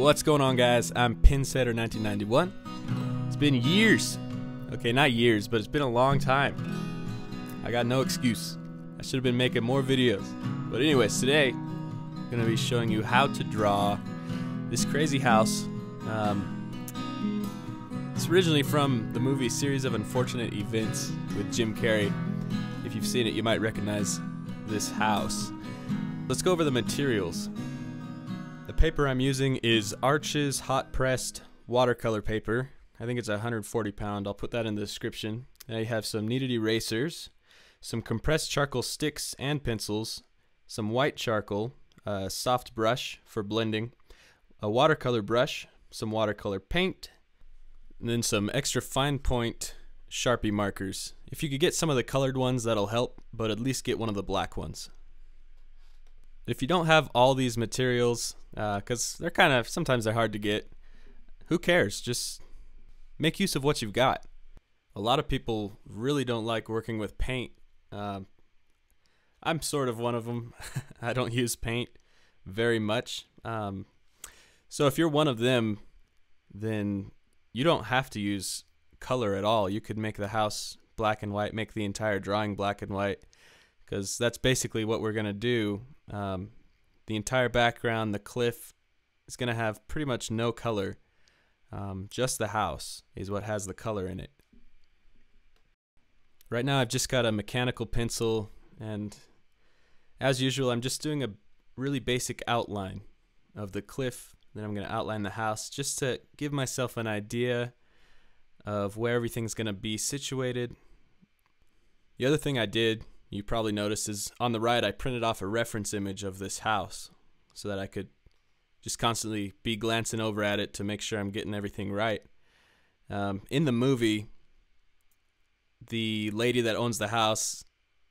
What's going on, guys? I'm Pinsetter1991. It's been years. Okay, not years, but it's been a long time. I got no excuse. I should have been making more videos. But, anyways, today I'm going to be showing you how to draw this crazy house. Um, it's originally from the movie Series of Unfortunate Events with Jim Carrey. If you've seen it, you might recognize this house. Let's go over the materials. The paper I'm using is Arches Hot Pressed Watercolor Paper. I think it's 140 pound. I'll put that in the description. I have some kneaded erasers, some compressed charcoal sticks and pencils, some white charcoal, a soft brush for blending, a watercolor brush, some watercolor paint, and then some extra fine point Sharpie markers. If you could get some of the colored ones, that'll help, but at least get one of the black ones. If you don't have all these materials, because uh, they're kind of sometimes they're hard to get, who cares? Just make use of what you've got. A lot of people really don't like working with paint. Uh, I'm sort of one of them. I don't use paint very much. Um, so if you're one of them, then you don't have to use color at all. You could make the house black and white, make the entire drawing black and white, because that's basically what we're going to do um, the entire background, the cliff, is going to have pretty much no color. Um, just the house is what has the color in it. Right now I've just got a mechanical pencil and as usual I'm just doing a really basic outline of the cliff. Then I'm going to outline the house just to give myself an idea of where everything's going to be situated. The other thing I did you probably noticed is on the right I printed off a reference image of this house so that I could just constantly be glancing over at it to make sure I'm getting everything right. Um, in the movie, the lady that owns the house,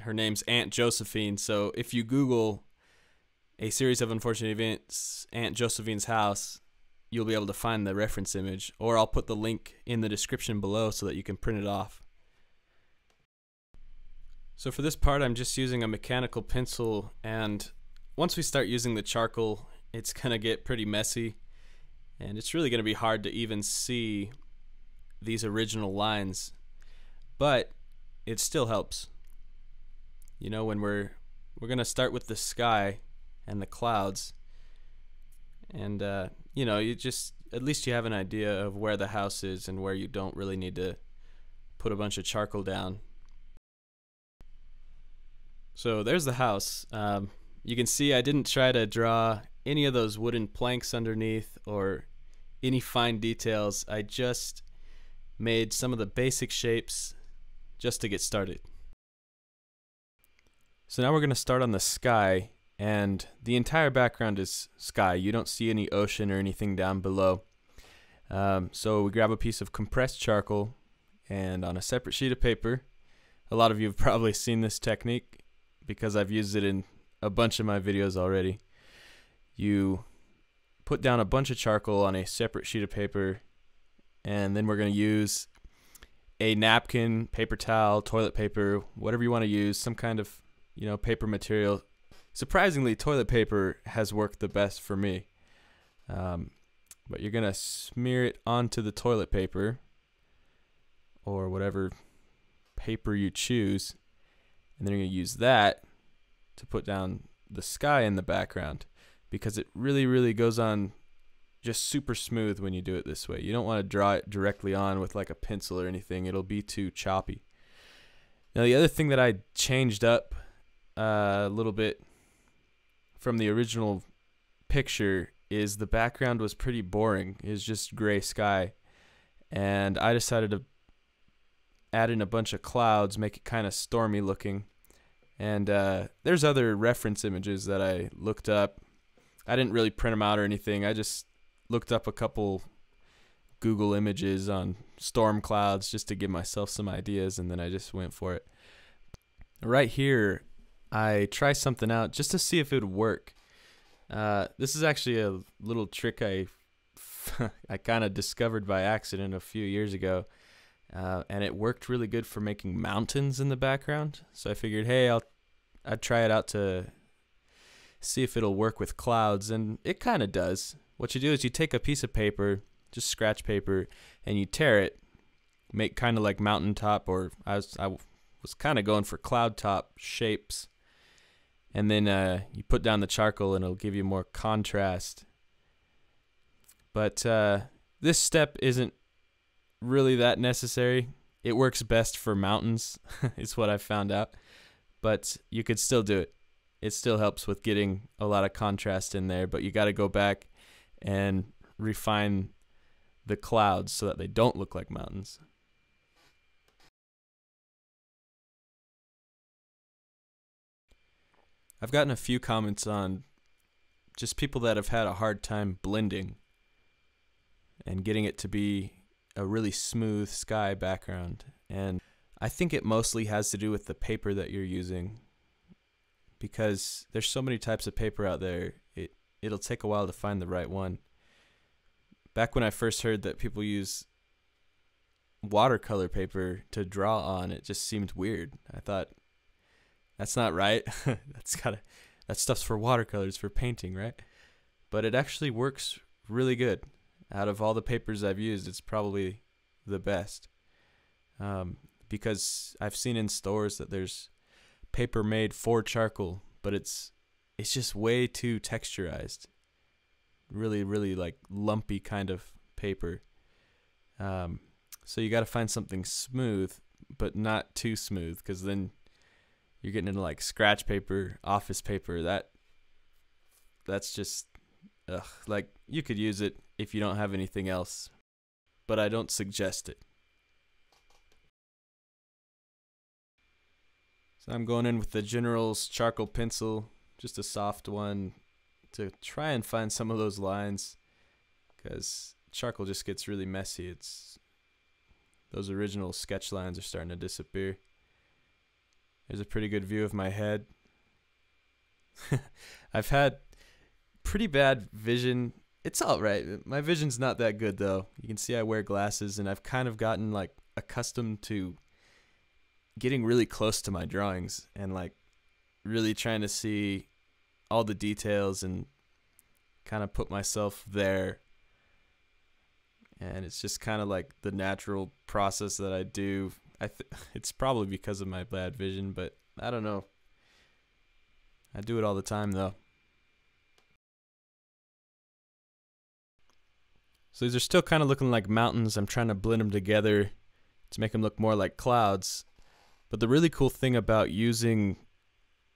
her name's Aunt Josephine. So if you Google a series of unfortunate events, Aunt Josephine's house, you'll be able to find the reference image, or I'll put the link in the description below so that you can print it off. So for this part, I'm just using a mechanical pencil, and once we start using the charcoal, it's going to get pretty messy, and it's really going to be hard to even see these original lines, but it still helps. You know, when we're we're going to start with the sky and the clouds, and uh, you know, you just at least you have an idea of where the house is and where you don't really need to put a bunch of charcoal down so there's the house. Um, you can see I didn't try to draw any of those wooden planks underneath or any fine details. I just made some of the basic shapes just to get started. So now we're going to start on the sky and the entire background is sky. You don't see any ocean or anything down below. Um, so we grab a piece of compressed charcoal and on a separate sheet of paper, a lot of you have probably seen this technique because I've used it in a bunch of my videos already. You put down a bunch of charcoal on a separate sheet of paper, and then we're going to use a napkin, paper towel, toilet paper, whatever you want to use, some kind of you know paper material. Surprisingly, toilet paper has worked the best for me. Um, but you're gonna smear it onto the toilet paper or whatever paper you choose and then you're going to use that to put down the sky in the background because it really really goes on just super smooth when you do it this way. You don't want to draw it directly on with like a pencil or anything. It'll be too choppy. Now the other thing that I changed up uh, a little bit from the original picture is the background was pretty boring. It was just gray sky. And I decided to add in a bunch of clouds, make it kind of stormy looking. And uh, there's other reference images that I looked up. I didn't really print them out or anything. I just looked up a couple Google images on storm clouds just to give myself some ideas, and then I just went for it. Right here, I try something out just to see if it would work. Uh, this is actually a little trick I I kind of discovered by accident a few years ago. Uh, and it worked really good for making mountains in the background. So I figured, hey, I'll I'd try it out to see if it'll work with clouds, and it kind of does. what you do is you take a piece of paper, just scratch paper, and you tear it, make kind of like mountaintop, or I was I was kind of going for cloud top shapes, and then uh, you put down the charcoal, and it'll give you more contrast. But uh, this step isn't really that necessary. It works best for mountains, is what I found out. But you could still do it. It still helps with getting a lot of contrast in there, but you got to go back and refine the clouds so that they don't look like mountains. I've gotten a few comments on just people that have had a hard time blending and getting it to be a really smooth sky background. And I think it mostly has to do with the paper that you're using because there's so many types of paper out there. It it'll take a while to find the right one. Back when I first heard that people use watercolor paper to draw on, it just seemed weird. I thought that's not right. that's got to that stuff's for watercolors for painting, right? But it actually works really good. Out of all the papers I've used, it's probably the best. Um, because I've seen in stores that there's paper made for charcoal, but it's it's just way too texturized. Really, really like lumpy kind of paper. Um, so you got to find something smooth, but not too smooth, because then you're getting into like scratch paper, office paper. That that's just ugh. Like you could use it if you don't have anything else, but I don't suggest it. So I'm going in with the General's charcoal pencil, just a soft one, to try and find some of those lines, because charcoal just gets really messy. It's those original sketch lines are starting to disappear. There's a pretty good view of my head. I've had pretty bad vision. It's all right. My vision's not that good though. You can see I wear glasses and I've kind of gotten like accustomed to getting really close to my drawings and like really trying to see all the details and kind of put myself there and it's just kind of like the natural process that I do. I it's probably because of my bad vision, but I don't know. I do it all the time though. So these are still kind of looking like mountains. I'm trying to blend them together to make them look more like clouds. But the really cool thing about using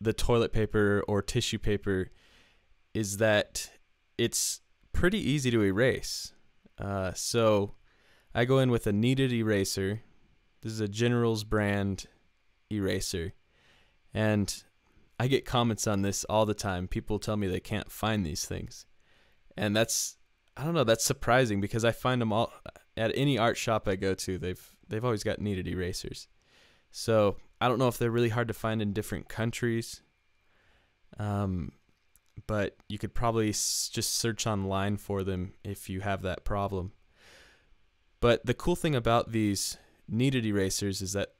the toilet paper or tissue paper is that it's pretty easy to erase. Uh, so I go in with a kneaded eraser. This is a General's brand eraser. And I get comments on this all the time. People tell me they can't find these things. And that's I don't know, that's surprising because I find them all at any art shop I go to. They've they've always got kneaded erasers. So I don't know if they're really hard to find in different countries. Um, but you could probably just search online for them if you have that problem. But the cool thing about these kneaded erasers is that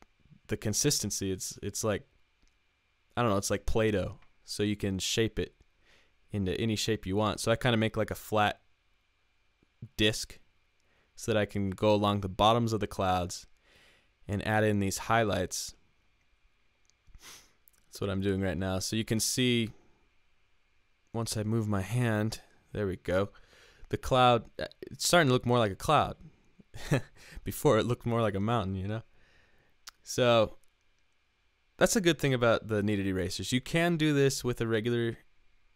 the consistency it's it's like I don't know, it's like Play-Doh. So you can shape it into any shape you want. So I kind of make like a flat disc so that I can go along the bottoms of the clouds and add in these highlights. That's what I'm doing right now. So you can see once I move my hand, there we go. The cloud, uh, it's starting to look more like a cloud. Before it looked more like a mountain, you know? So that's a good thing about the kneaded erasers. You can do this with a regular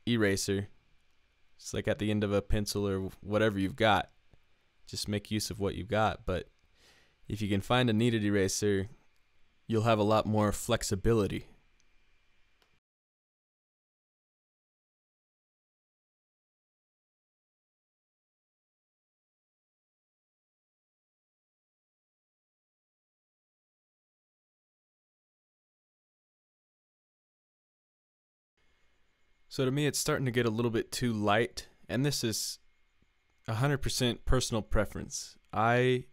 eraser. It's like at the end of a pencil or whatever you've got. Just make use of what you've got. But if you can find a kneaded eraser, you'll have a lot more flexibility. So to me, it's starting to get a little bit too light, and this is 100% personal preference. I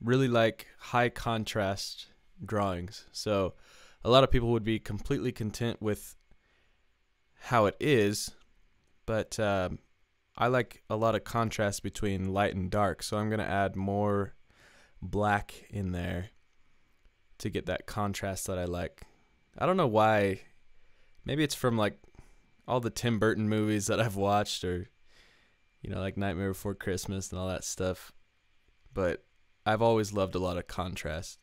really like high contrast drawings. So a lot of people would be completely content with how it is, but um, I like a lot of contrast between light and dark, so I'm going to add more black in there to get that contrast that I like. I don't know why. Maybe it's from like all the Tim Burton movies that I've watched or you know, like Nightmare Before Christmas and all that stuff. But I've always loved a lot of contrast.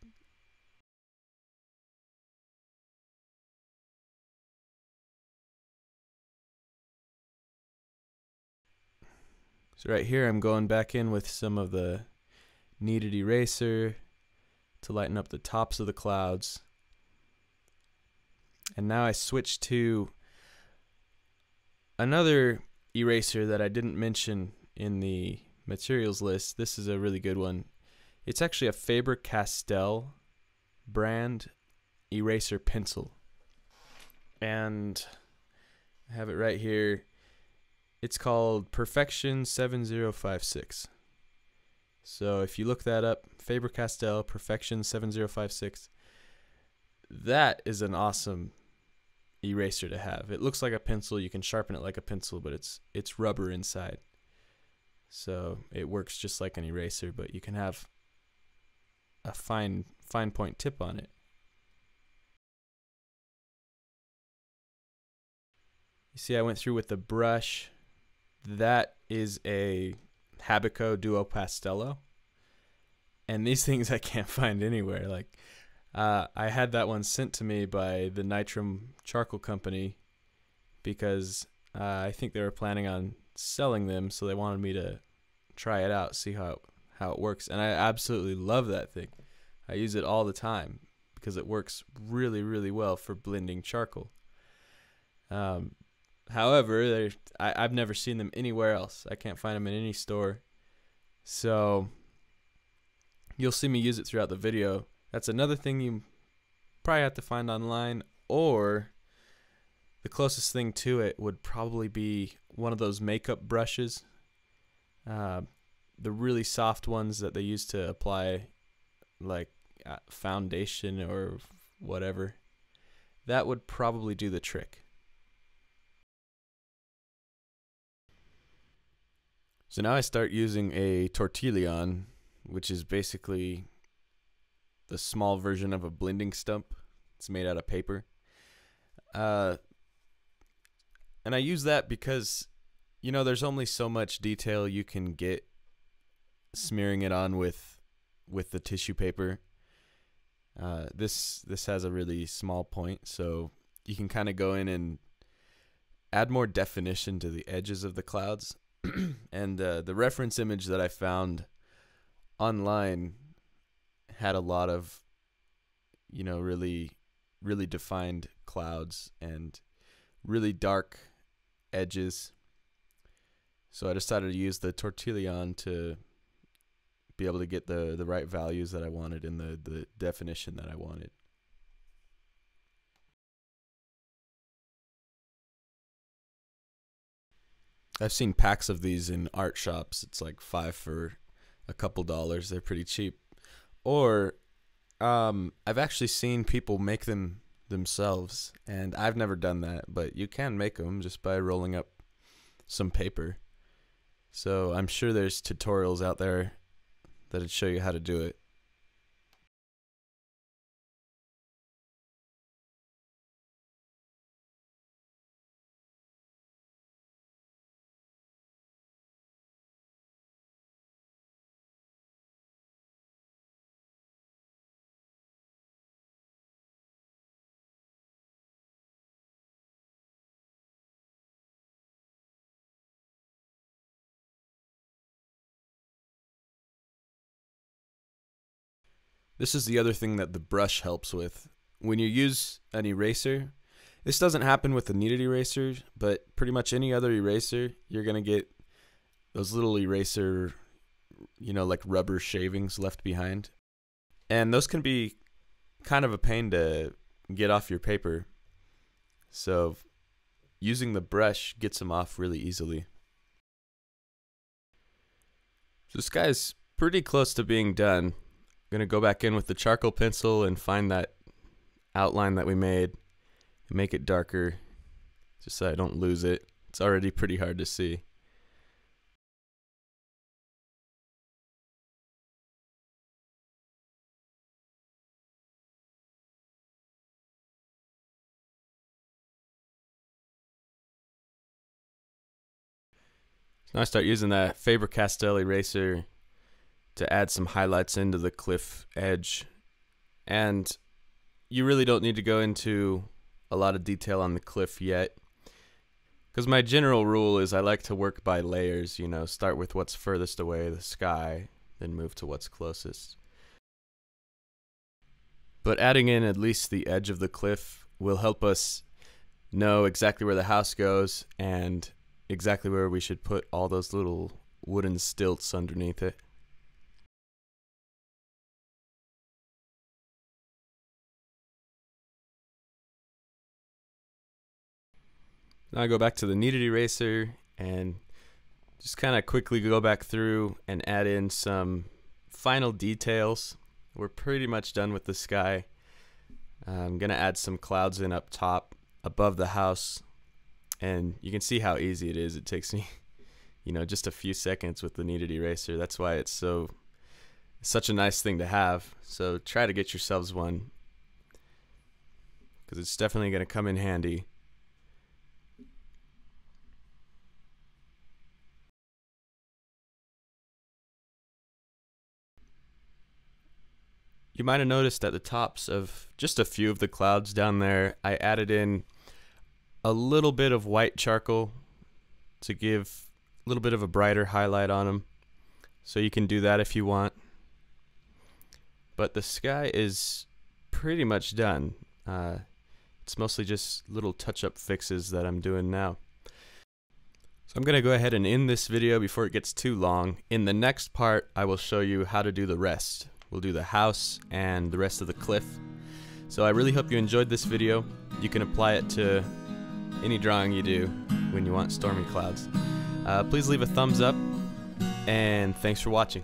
So right here I'm going back in with some of the kneaded eraser to lighten up the tops of the clouds. And now I switch to another eraser that I didn't mention in the materials list. This is a really good one. It's actually a Faber-Castell brand eraser pencil. And I have it right here. It's called Perfection 7056. So if you look that up, Faber-Castell Perfection 7056, that is an awesome eraser to have. It looks like a pencil. You can sharpen it like a pencil, but it's it's rubber inside. So it works just like an eraser, but you can have a fine fine point tip on it. You see I went through with the brush. That is a Habico Duo Pastello. And these things I can't find anywhere. Like uh, I had that one sent to me by the Nitram Charcoal Company because uh, I think they were planning on selling them, so they wanted me to try it out, see how it, how it works, and I absolutely love that thing. I use it all the time because it works really, really well for blending charcoal. Um, however, I, I've never seen them anywhere else. I can't find them in any store, so you'll see me use it throughout the video that's another thing you probably have to find online, or the closest thing to it would probably be one of those makeup brushes. Uh, the really soft ones that they use to apply like uh, foundation or whatever. That would probably do the trick. So now I start using a tortillon, which is basically the small version of a blending stump. It's made out of paper. Uh, and I use that because, you know, there's only so much detail you can get smearing it on with with the tissue paper. Uh, this this has a really small point, so you can kind of go in and add more definition to the edges of the clouds. and uh, the reference image that I found online had a lot of you know really really defined clouds and really dark edges so I decided to use the tortillon to be able to get the the right values that I wanted and the the definition that I wanted I've seen packs of these in art shops. It's like five for a couple dollars. They're pretty cheap. Or um, I've actually seen people make them themselves, and I've never done that, but you can make them just by rolling up some paper. So I'm sure there's tutorials out there that'd show you how to do it. This is the other thing that the brush helps with. When you use an eraser, this doesn't happen with the kneaded eraser, but pretty much any other eraser, you're going to get those little eraser, you know, like rubber shavings left behind. And those can be kind of a pain to get off your paper. So using the brush gets them off really easily. So this guy's pretty close to being done Gonna go back in with the charcoal pencil and find that outline that we made and make it darker just so I don't lose it. It's already pretty hard to see. So now I start using that Faber-Castell eraser to add some highlights into the cliff edge. And you really don't need to go into a lot of detail on the cliff yet. Because my general rule is I like to work by layers, you know, start with what's furthest away, the sky, then move to what's closest. But adding in at least the edge of the cliff will help us know exactly where the house goes and exactly where we should put all those little wooden stilts underneath it. Now I go back to the kneaded eraser and just kind of quickly go back through and add in some final details. We're pretty much done with the sky. I'm going to add some clouds in up top above the house and you can see how easy it is. It takes me, you know, just a few seconds with the kneaded eraser. That's why it's so such a nice thing to have. So try to get yourselves one because it's definitely going to come in handy. You might have noticed at the tops of just a few of the clouds down there, I added in a little bit of white charcoal to give a little bit of a brighter highlight on them. So you can do that if you want. But the sky is pretty much done. Uh, it's mostly just little touch-up fixes that I'm doing now. So I'm going to go ahead and end this video before it gets too long. In the next part, I will show you how to do the rest. We'll do the house and the rest of the cliff. So I really hope you enjoyed this video. You can apply it to any drawing you do when you want stormy clouds. Uh, please leave a thumbs up, and thanks for watching.